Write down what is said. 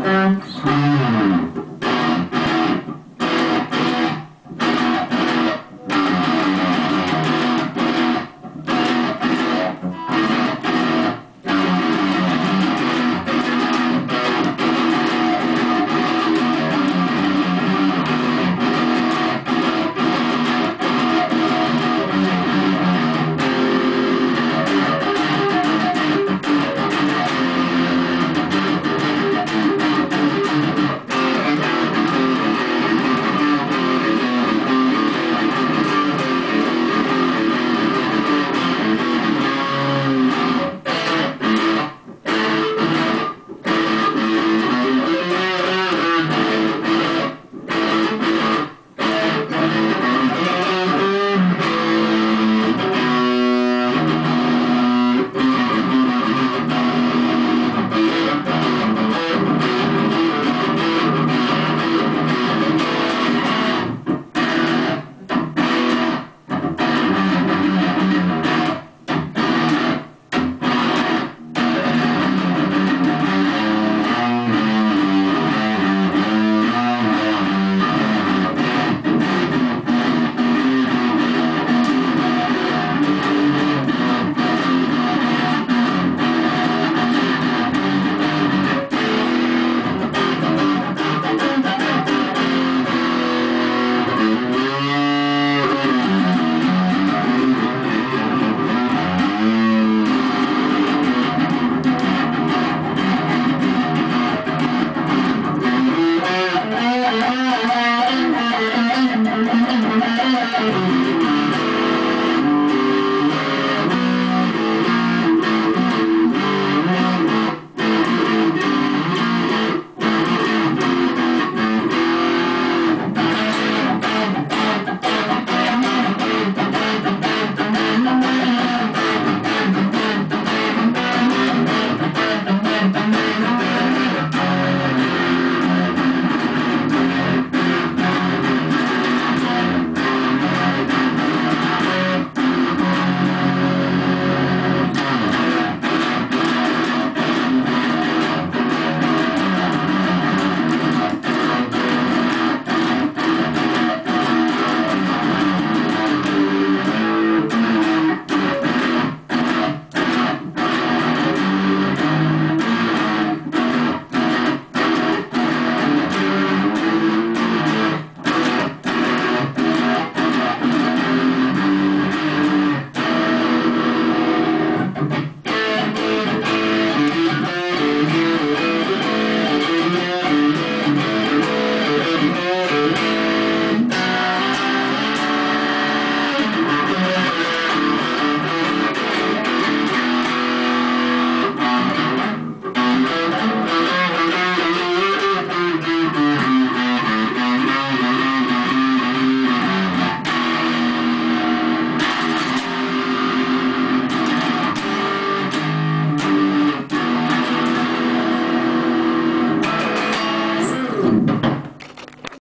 Uh,